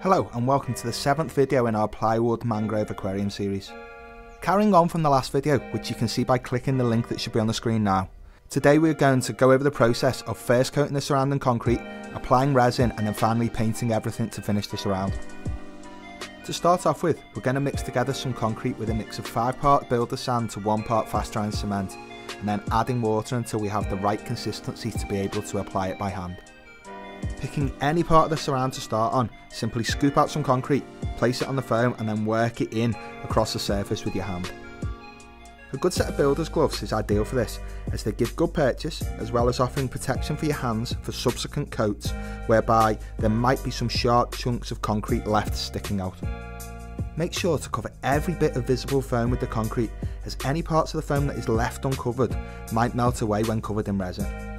Hello and welcome to the seventh video in our plywood mangrove aquarium series. Carrying on from the last video, which you can see by clicking the link that should be on the screen now. Today we're going to go over the process of first coating the surrounding concrete, applying resin and then finally painting everything to finish the surround. To start off with, we're going to mix together some concrete with a mix of 5 part builder sand to 1 part fast drying cement and then adding water until we have the right consistency to be able to apply it by hand. Picking any part of the surround to start on, simply scoop out some concrete, place it on the foam and then work it in across the surface with your hand. A good set of builder's gloves is ideal for this as they give good purchase as well as offering protection for your hands for subsequent coats whereby there might be some sharp chunks of concrete left sticking out. Make sure to cover every bit of visible foam with the concrete as any parts of the foam that is left uncovered might melt away when covered in resin.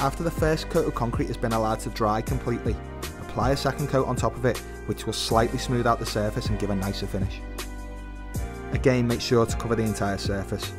After the first coat of concrete has been allowed to dry completely, apply a second coat on top of it which will slightly smooth out the surface and give a nicer finish. Again make sure to cover the entire surface.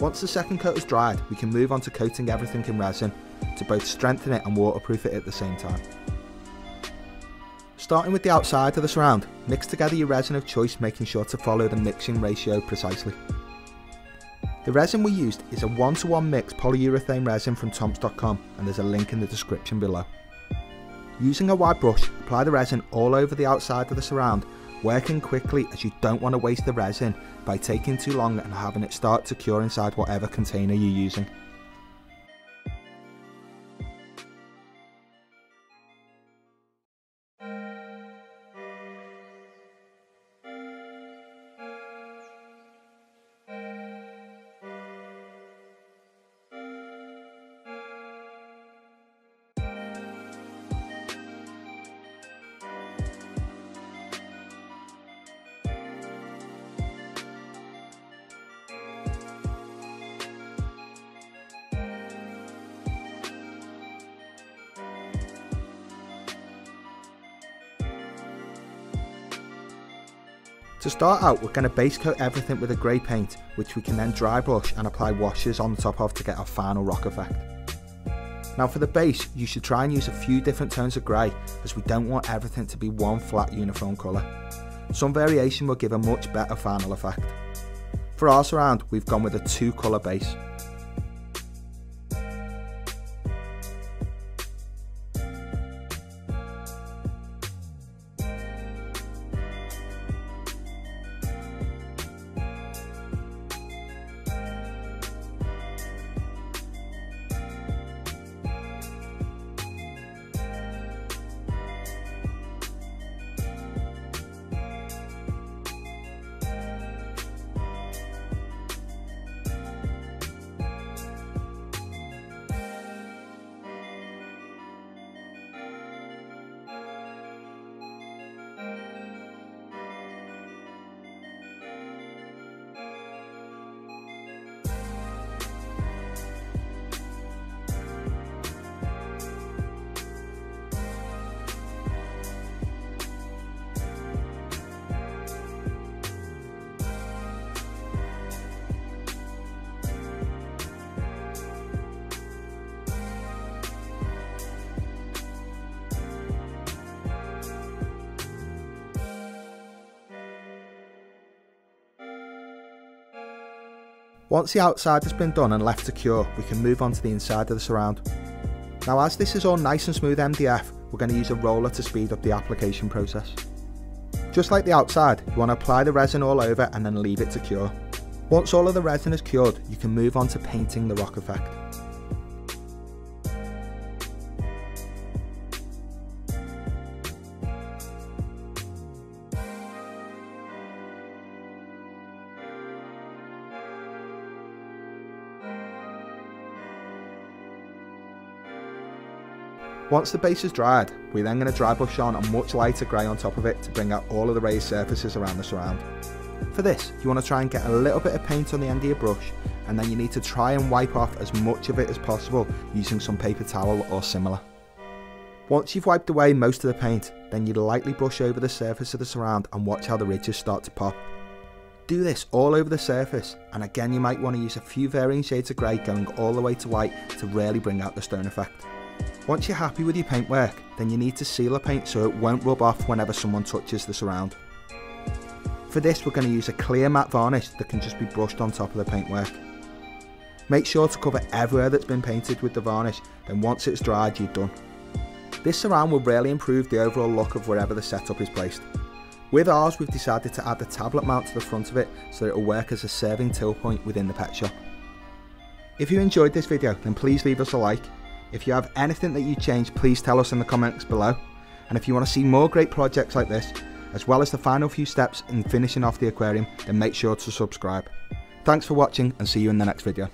Once the second coat has dried, we can move on to coating everything in resin to both strengthen it and waterproof it at the same time. Starting with the outside of the surround, mix together your resin of choice making sure to follow the mixing ratio precisely. The resin we used is a one to one mix polyurethane resin from tomps.com and there's a link in the description below. Using a wide brush, apply the resin all over the outside of the surround working quickly as you don't want to waste the resin by taking too long and having it start to cure inside whatever container you're using. To start out we're going to base coat everything with a grey paint which we can then dry brush and apply washes on the top of to get our final rock effect. Now for the base you should try and use a few different tones of grey as we don't want everything to be one flat uniform colour. Some variation will give a much better final effect. For our surround we've gone with a two colour base. Once the outside has been done and left to cure, we can move on to the inside of the surround. Now as this is all nice and smooth MDF, we're going to use a roller to speed up the application process. Just like the outside, you want to apply the resin all over and then leave it to cure. Once all of the resin is cured, you can move on to painting the rock effect. Once the base is dried, we're then going to dry brush on a much lighter grey on top of it to bring out all of the raised surfaces around the surround. For this, you want to try and get a little bit of paint on the end of your brush and then you need to try and wipe off as much of it as possible using some paper towel or similar. Once you've wiped away most of the paint, then you lightly brush over the surface of the surround and watch how the ridges start to pop. Do this all over the surface and again you might want to use a few varying shades of grey going all the way to white to really bring out the stone effect. Once you're happy with your paintwork, then you need to seal the paint so it won't rub off whenever someone touches the surround. For this we're going to use a clear matte varnish that can just be brushed on top of the paintwork. Make sure to cover everywhere that's been painted with the varnish, then once it's dried you're done. This surround will really improve the overall look of wherever the setup is placed. With ours we've decided to add the tablet mount to the front of it so that it will work as a serving till point within the pet shop. If you enjoyed this video then please leave us a like if you have anything that you change, please tell us in the comments below. And if you want to see more great projects like this, as well as the final few steps in finishing off the aquarium, then make sure to subscribe. Thanks for watching and see you in the next video.